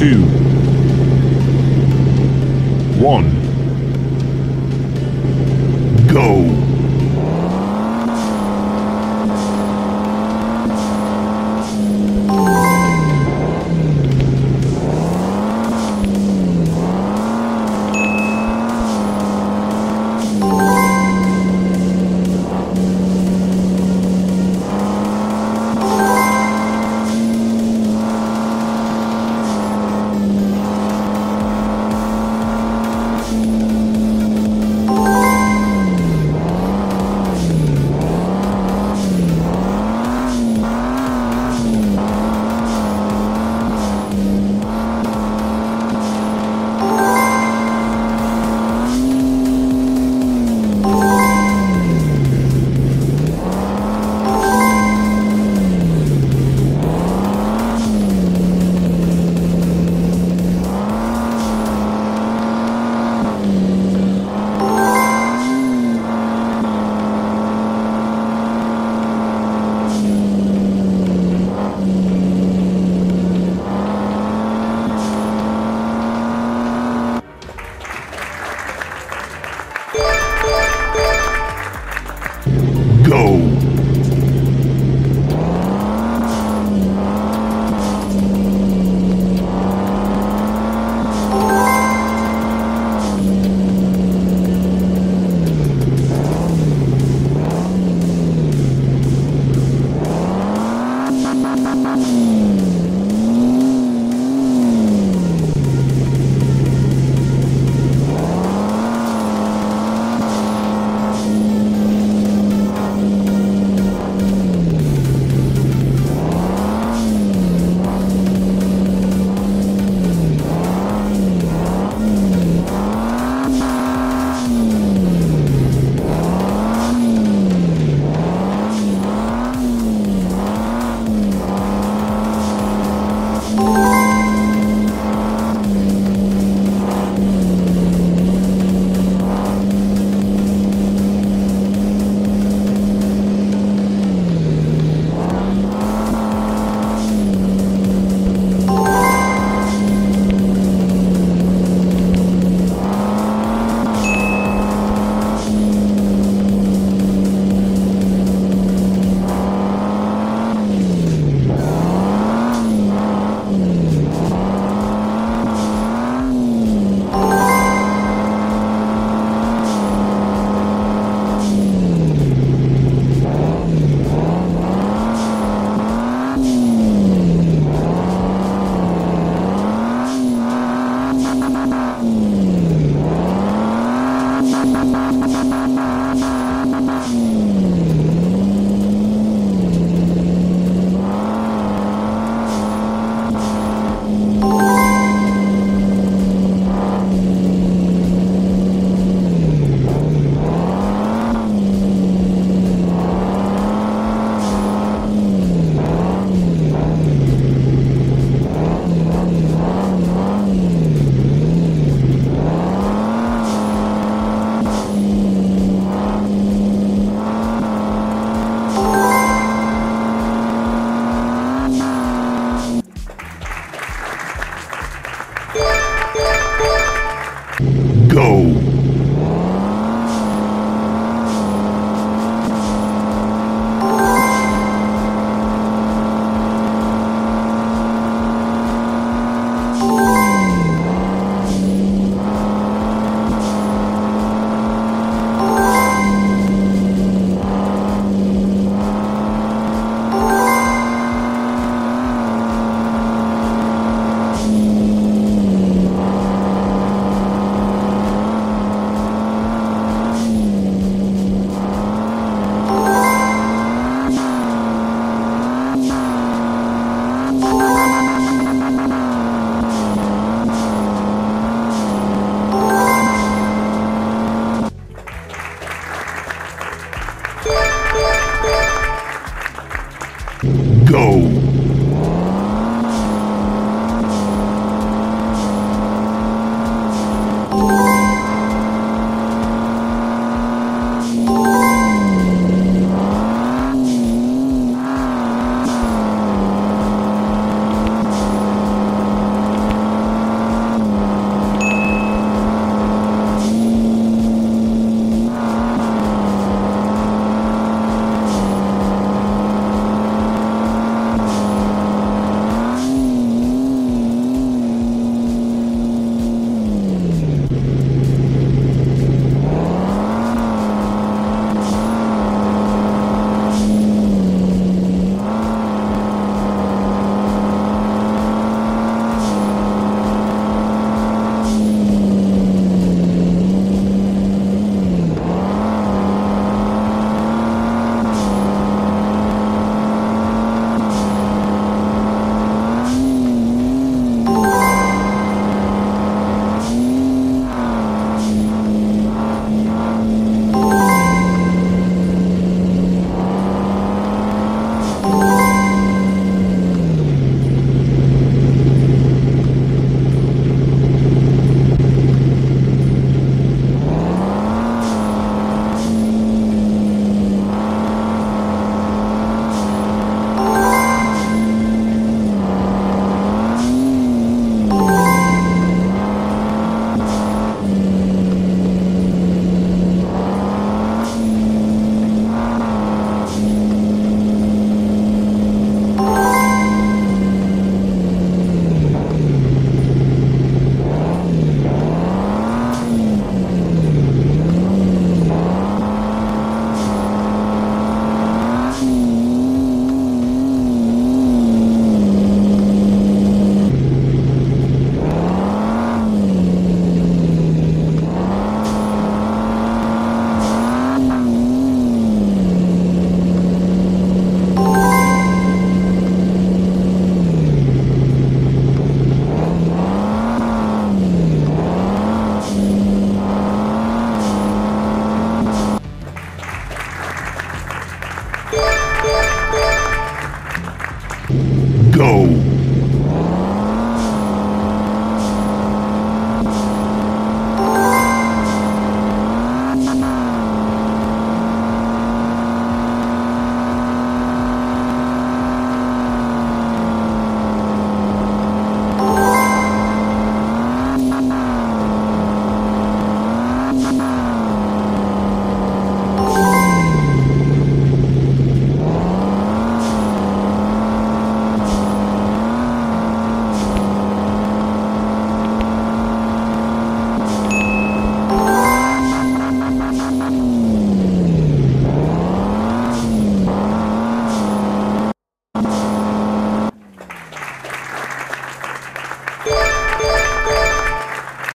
two, one, go. Go.